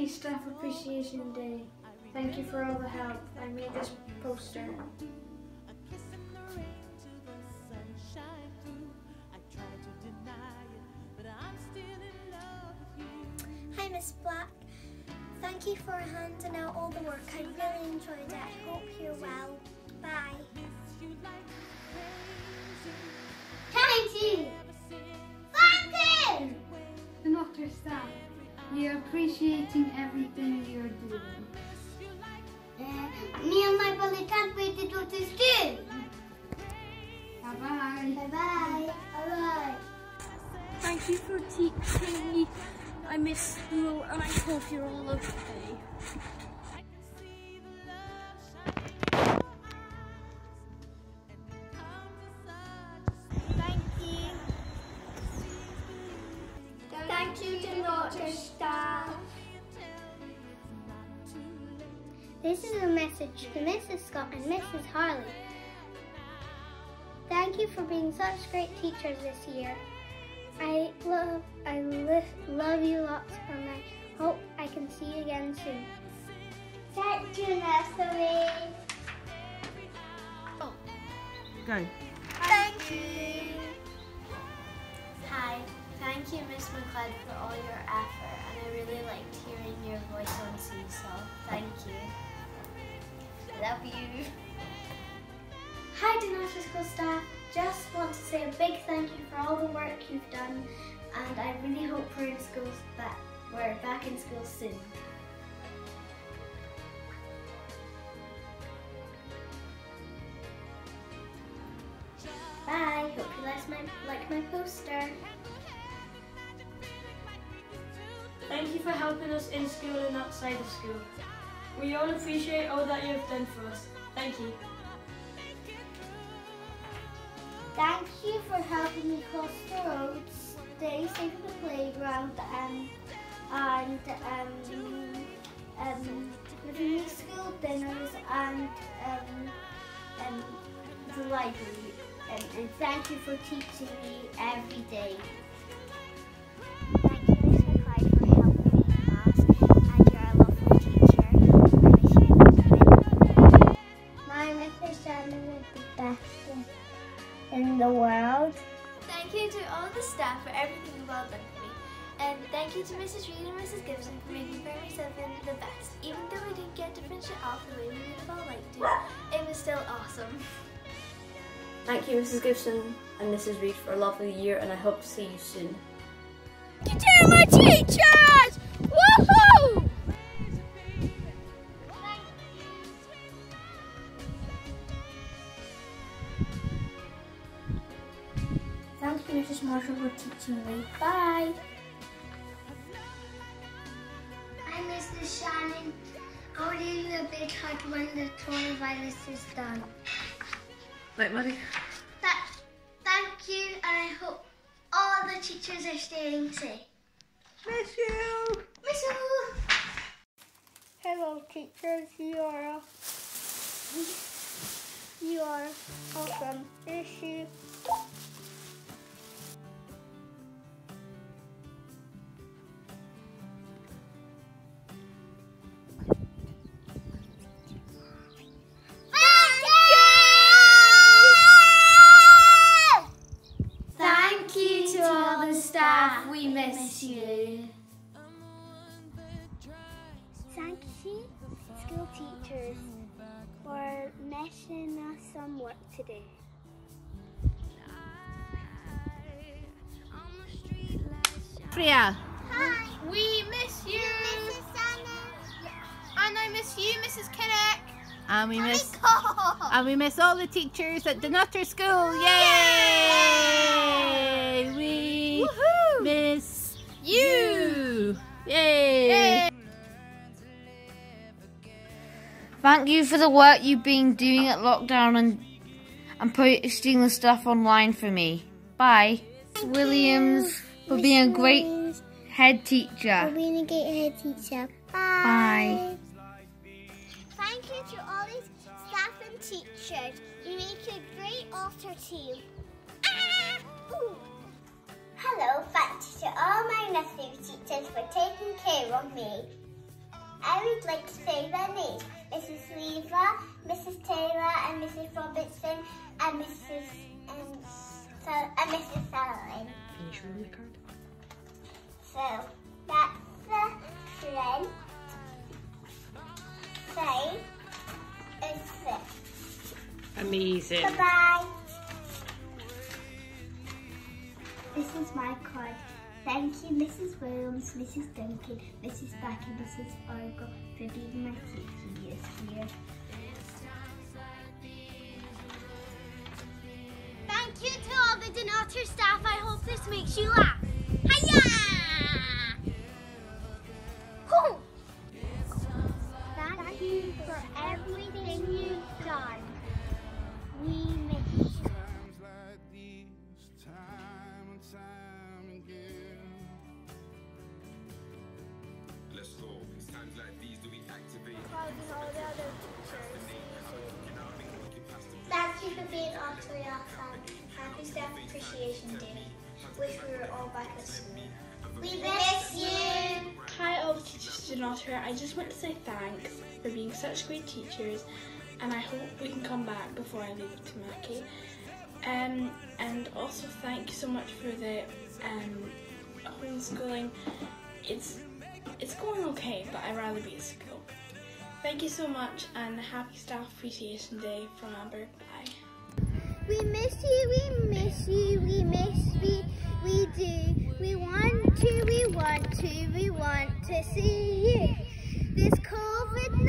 Happy Staff Appreciation Day. Thank you for all the help. I made this poster. Hi, Miss Black. Thank you for handing out all the work. I really enjoyed it. I hope you're well. Bye. Appreciating everything you're doing. Uh, me and my brother can't wait to go to school. Bye bye. Bye bye. Bye bye. Thank you for teaching me. I miss school and I hope you're all okay. This is a message to Mrs. Scott and Mrs. Harley. Thank you for being such great teachers this year. I love, I li- love you lots, and I hope I can see you again soon. Thank you, Nursery. Oh, go. Thank you. Hi, thank you, Miss McLeod, for all your effort, and I really liked hearing your voice on Seesaw. Thank you. Love you. Hi, Dunnottar School staff. Just want to say a big thank you for all the work you've done, and I really hope we're in school that we're back in school soon. Bye. Hope you like my like my poster. Thank you for helping us in school and outside of school. We all appreciate all that you have done for us. Thank you. Thank you for helping me cross the road, stay safe in the playground, um, and um, um, giving me school dinners and um, um, the library. And thank you for teaching me every day. Thank you to Mrs. Reed and Mrs. Gibson for making Primary 7 the best. Even though we didn't get to finish it off the way we would have all liked to, it was still awesome. Thank you, Mrs. Gibson and Mrs. Reed, for a lovely year, and I hope to see you soon. You two my teachers! Woohoo! Thank you, Mrs. Marshall, for teaching me. Bye. Give you a big hug when the coronavirus is done. Right, Maddie. That, thank you, and I hope all the teachers are staying safe. Miss you. Miss you. Hello, teachers. You are you are awesome. Miss you. Us some work today. Freya. Hi. We miss you. Mrs. Shannon. And I miss you, Mrs. Kinnock. And we miss Nicole. and we miss all the teachers at the Dunnottar School. Yay! We miss you. Yay! Thank you for the work you've been doing at lockdown and and posting the stuff online for me. Bye. Williams for being a great head teacher. For being a great head teacher. Bye. Bye. Thank you to all these staff and teachers. You make a great otter team. Ah! Ooh. Hello, thank you to all my nursery teachers for taking care of me. I would like to say their names. Mrs. Lever, Mrs. Taylor, and Mrs. Robertson, and Mrs. and, so, and Mrs. Sullivan. Can you show me the card? So that's the front. Side is this. Amazing. Bye bye. This is my. Thank you, Mrs. Williams, Mrs. Duncan, Mrs. Beck, and Mrs. Oracle for being my teacher years here. Thank you to all the Dunnottar staff. I hope this makes you laugh. Being your fan. Happy Staff Appreciation Day. Wish we were all back at school. We miss you! Hi all the teachers to Dunnottar. I just want to say thanks for being such great teachers and I hope we can come back before I leave to Mackie. Um, and also thank you so much for the um, homeschooling. It's it's going okay, but I'd rather be at school. Thank you so much and happy Staff Appreciation Day from Amber. Bye. We miss you, we miss you, we miss you, we do. We want to, we want to, we want to see you. This COVID-19